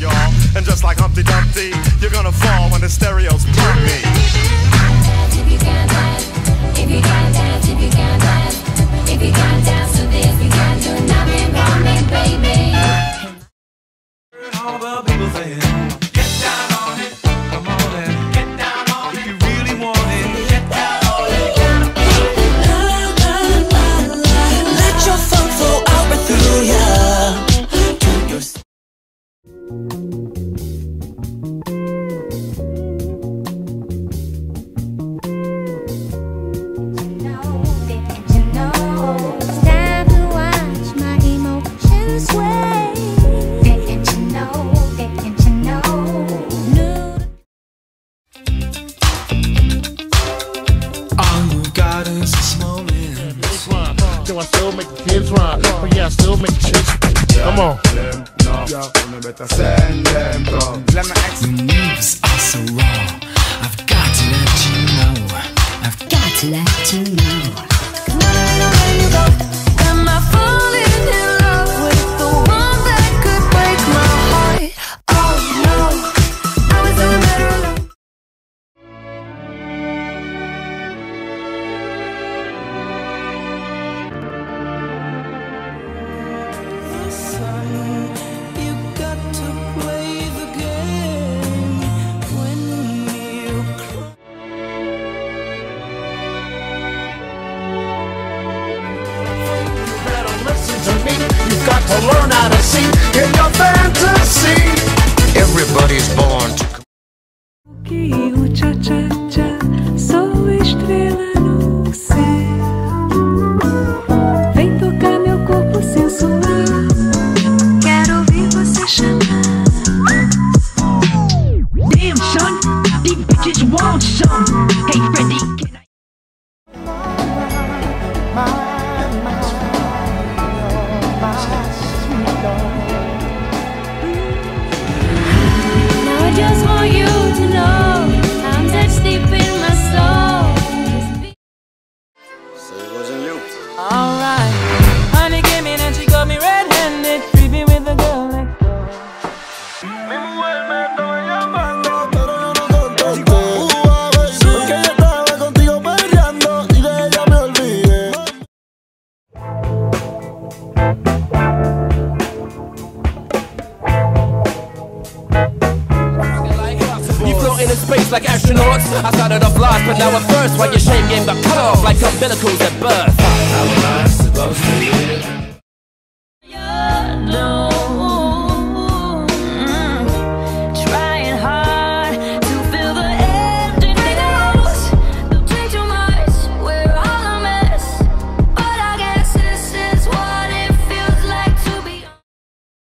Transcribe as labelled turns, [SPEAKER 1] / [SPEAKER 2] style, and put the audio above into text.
[SPEAKER 1] y'all. And just like Humpty Dumpty, you're gonna fall when the stereos pump me.
[SPEAKER 2] Do
[SPEAKER 3] I still make the kids rhyme? Oh, but yeah, I still make the chicks. Come on.
[SPEAKER 4] Your moves are so raw. I've got to let you know. I've got to let you know.
[SPEAKER 5] Que cha tcha-tcha-tcha
[SPEAKER 6] float like astronauts. I started off last, but now I'm first. While your shame game got cut off like umbilicals at birth. How am I supposed to?